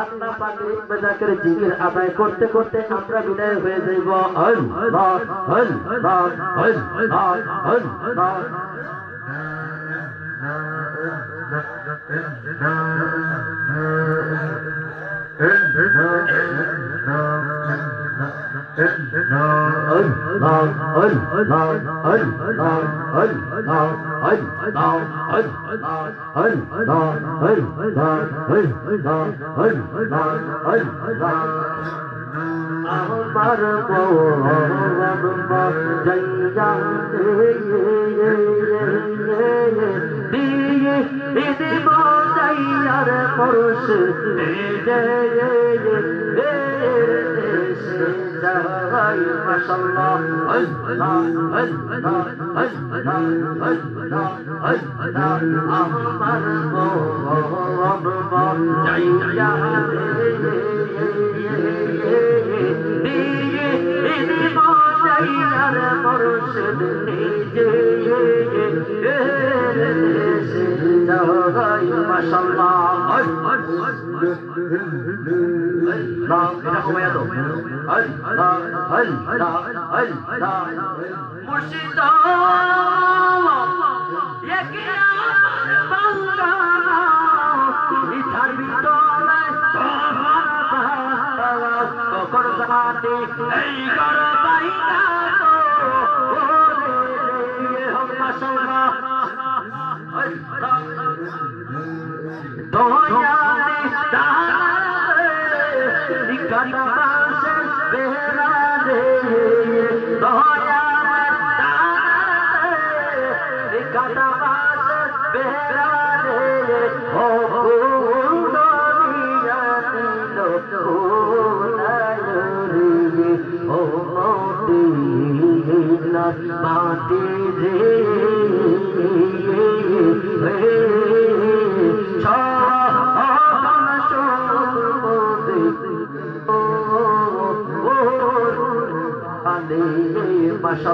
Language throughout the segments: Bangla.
আল্লাহ পাকের ইবাদতের জিকির আদায় করতে করতে আমরা বিদায় হয়ে যাইব। আল্লাহ আল্লাহ আল্লাহ আল্লাহ আমার জয়া দিয়ে ইদি বজাইয়ার করস যাই মাশাল্লাহ আল্লাহ আল্লাহ আল্লাহ আল্লাহ আল্লাহ আমার মন জয়া আর মরশদ নিজে মাশাল্লাহ এটা সময় এলো মুর্শিদ ইথার ভিতরে ককর জানে এই গর বাইনা দয়ালে তারে কাটাসে তারে हश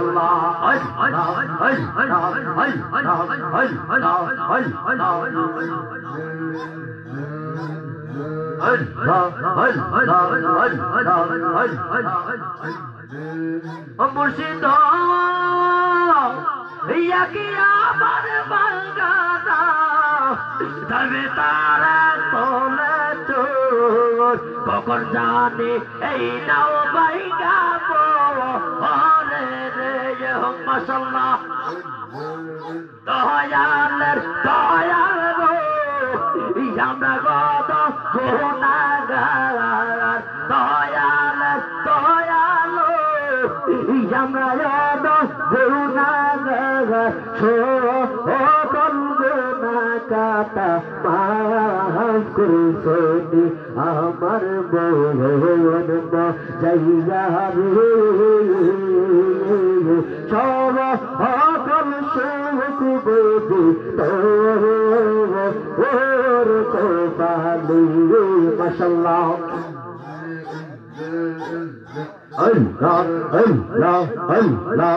চোর কখন জানি এই নাও বাইগাবো হরে রে মাসাল্লাহ দয়ালের দয়াল গো। আমরা গদ গুণাগার। দয়ালের দয়াল আমরা গদ গুণা কাটা মাফ করুন আমার বউন যাইয়া রে, সব সকল সুখ বুঝি তোর কোপালি। মাসাল্লাহ আল্লাহ আল্লাহ আল্লাহ।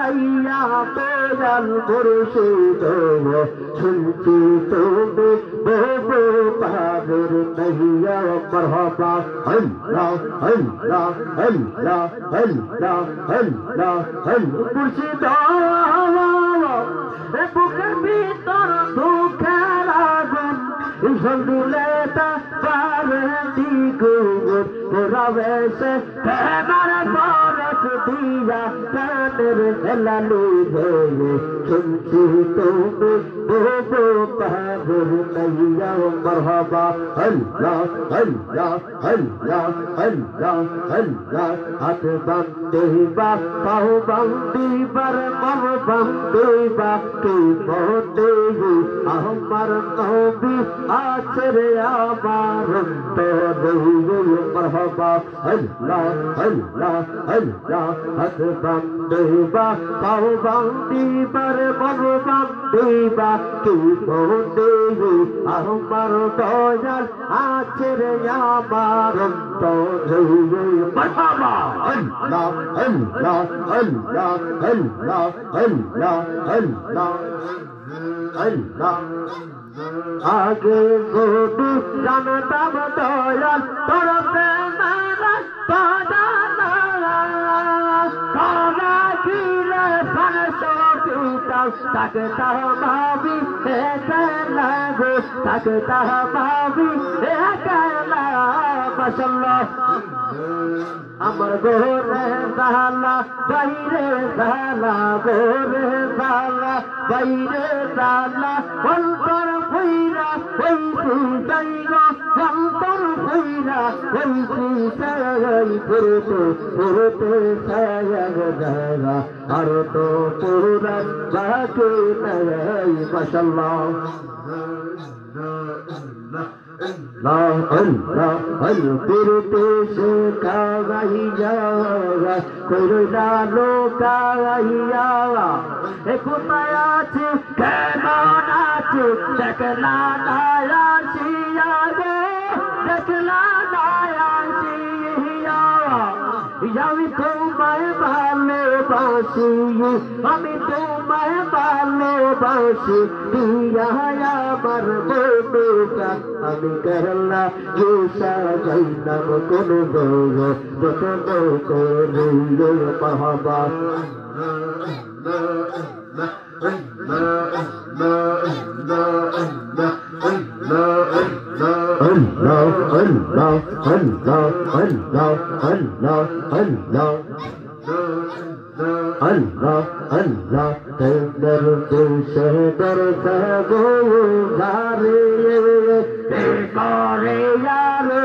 নাইয়া দয়াল মুর্শিদ শুনছি তুমি বহু পারের নাইয়া মরহবা। আল্লাহ আল্লাহ আল্লাহ আল্লাহ আল্লাহ মুর্শিদ বুকের ভিতর দুঃখের আগুন। ঝন্ডুলে তা পারে দিগুন পুরাবেশে তেমার বরস দিয়া কানের হেলালু ভয়ে শুনছি তুমি दो है गुरु नैया हथ बंदे बा पाओ बंदी बर बा কি বন্দি আমার দয়াল আছে রে আমার অন্তরে মারহাবা আল্লাহ আল্লাহ আল্লাহ আল্লাহ আল্লাহ আল্লাহ আল্লাহ আগে গোটু জানতাম দয়াল তোর তাকতা ভাবি একলা গো তাকতা ভাবি একলা মাশাআল্লাহ আমার গোরে জালা, বাইরে জালা, গোরে জালা, বাইরে জালা। অন্তর ফুইরা ওই তুই যাই গো কান্তন হইলা হইছি সায়াই পুরুতে পুরুতে সায়াগ জায়গা আর তো পুরা বাকে তাই মাশাল্লাহ পুরুতে সে কাগাই যাওয়া করুণা লোকাইয়া কোথায় আছে? কেমন আছে? দেখলা না, আসিয়া গে। سکلان آیا دیا یعنی تمہیں بھالے باسی ہمیں تمہیں بھالے باسی دیا یا مربوب کا ہمیں کرنا یہ سجنم کن دو بسنو کو رنگو پہبا لا لا لا لا لا لا Allah, Allah, Allah, Allah, Allah. Allah, Allah, tender tu shedar sabo zariye, kare yaro,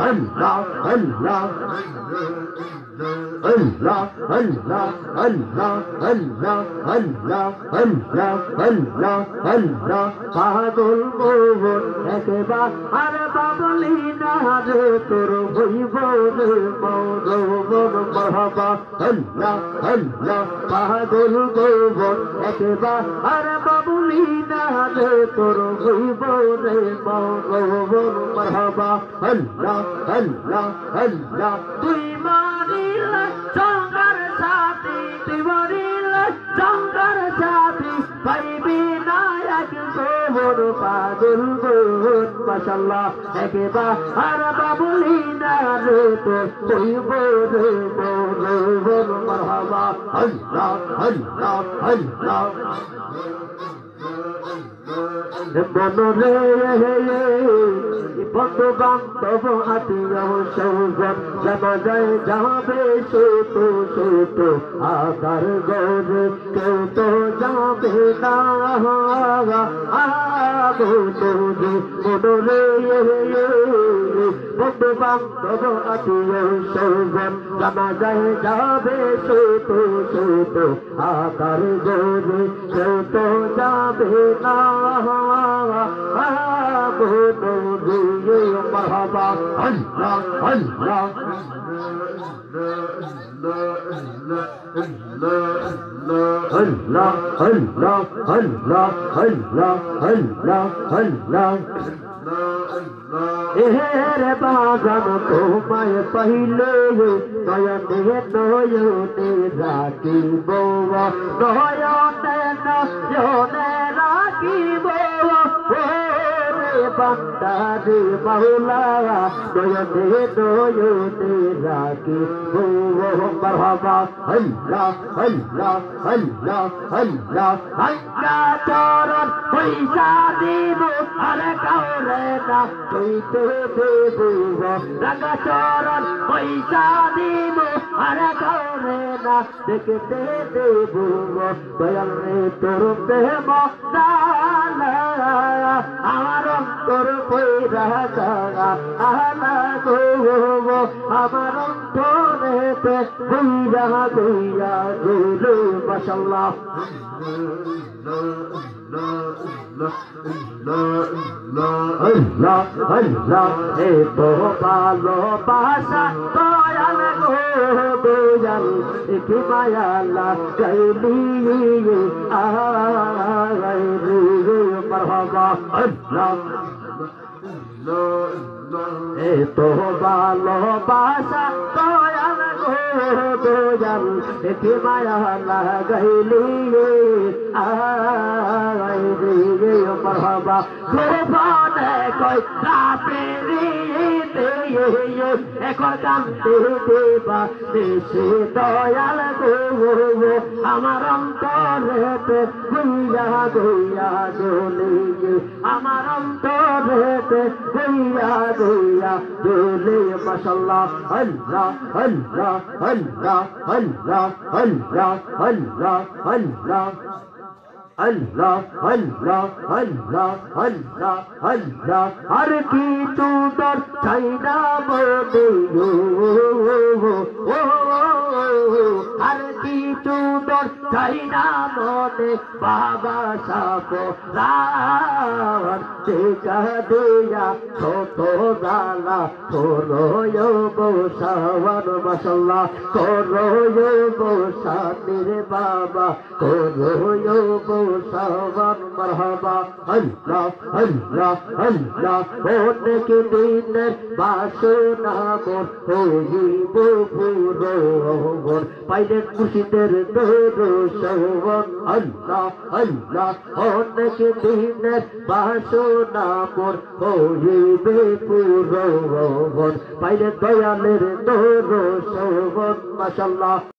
Allah, Allah. हरी Allah, Allah, Allah, Allah, Allah, Allah, Allah, Allah, পাগল মোহন একবার আর বাবলি না রে তোর হইব রে মৌরবন মহাবা Allah, Allah, পাগল মোহন একবার আর বাবলি না রে তোর হইব রে মৌরবন মহাবা Allah, Allah, Allah, তুই মারিল গোবর পাগল গোবর মাশাল্লাহ একবার আর বাবুলি না রে তো কইব রে গোবর মারহাবা আল্লাহ আল্লাহ আল্লাহ মনরে বন্ধু বান্ধব যায় যাবে সুত तो जवाबु तू तो তো कर না तो जा भेदा अच्छा अच्छा اللہ اللہ اللہ اللہ اللہ اللہ اللہ اے اے اے ربا جام کو میں پہلے یہ تو یہ نہ ہو تیرا کی بو نہ ہو تے نہ یوں نہ راگی بو বান্দারে মাওলা নয়নে নয়নে রাখি। ও মারহাবা আল্লাহ আল্লাহ আল্লাহ আল্লাহ আল্লাহ চরণ পয়সা দিব আর কাউরে না। কইতে দেব রাগা চরণ পয়সা দিব আর কাউরে না। দেখতে দেব, দয়াল তোর প্রেম আমার তোর কই রাখা আহা গো আমার অন্তরেতে কই রাহা কইয়া গুরু মাশাল্লাহ আল্লাহ আল্লাহ এ তো ভালোবাসা দয়াল গো দয়াল একটি মায়া লাগাইলি আ রে এত ভালোবাসা দয়াল গো দয়াল এটি মায়া লাগাইলি আই রে মরহবা কোরবানে কই তাপেরি কান্তে দেবা দেশে দয়াল গো আমার অন্তরেতে গুইয়া গুইয়া দোলে আমার অন্তরেতে গুইয়া গুইয়া দোলে মাশাল্লাহ আল্লাহ আল্লাহ আল্লাহ আল্লাহ আল্লাহ আল্লাহ আল্লাহ हर जी तूं তোর চাই না মনে বাবা সাপ রার দেখা দেয়া ছোট দালা করো বসাওয়ার মশাল্লাহ। করো বসানের বাবা করো বসাওয়ার মরহবা। আল্লাহ আল্লাহ আল্লাহ, অনেক দিনের বাসনা মোর, হইব পুরোর পাইলে খুশিদের দোর আল্লাহ আল্লাহ অনেক দিনের বাসনা মোর হইবে পাইলে দয়ালের দোর মাশাল্লাহ